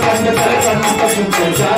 I'm gonna turn the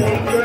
मंगल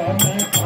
Só né?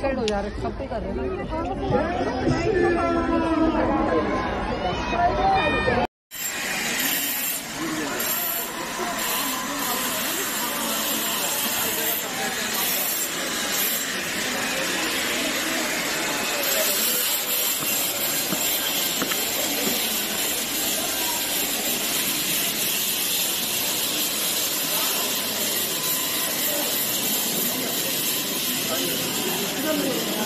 Side हो जा रहे सब सब कर रहे हैं भैया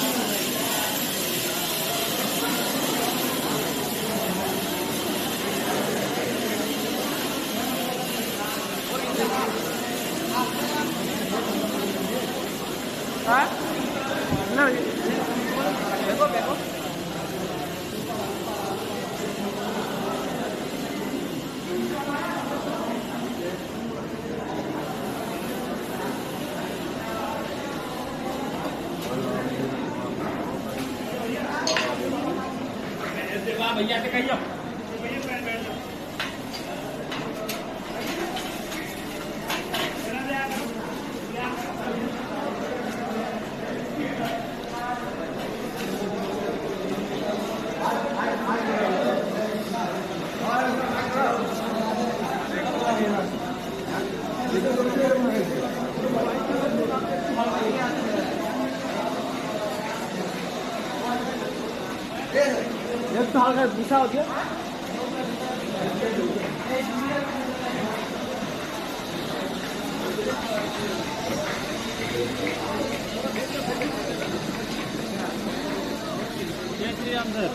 एक तो हल्का गुस्सा हो गया जय श्री राम सर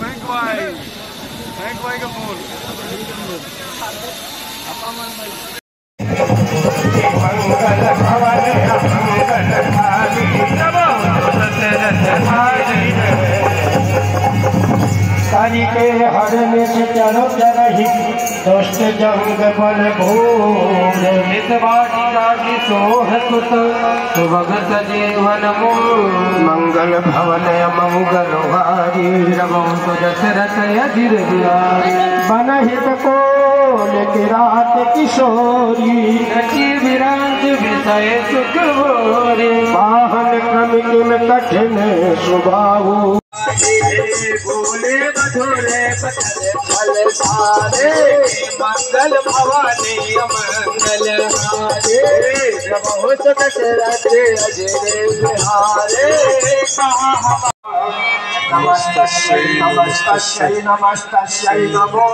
मैंग भाई मैंग का फ़ोन मंगल भवन मंगल काली के हरने से चलो दुष्ट जंग बल भूल मितवाटी जागी सोह सुत सुभगत जीवन मंगल भवन मंगल हारी रमो दशरथ अधीर बिहारी बनहित कोल किरात किशोरी नची विराज विषय सुख भोरे वाहन क्रमिक कठिन स्वभाव बोले मधुरे मंगल भवानी मंगल हारे रमो तो नमस्त अधीर नमस्त नमस्तस्यै नमस्तस्यै नमस्तस्यै नमो।